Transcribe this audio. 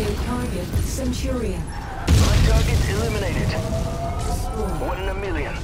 New target, Centurion. My target eliminated. One in a million.